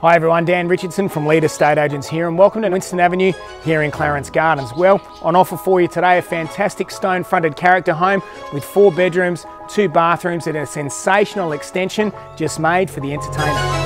Hi everyone, Dan Richardson from Lead Estate Agents here and welcome to Winston Avenue here in Clarence Gardens. Well, on offer for you today a fantastic stone fronted character home with four bedrooms, two bathrooms and a sensational extension just made for the entertainer.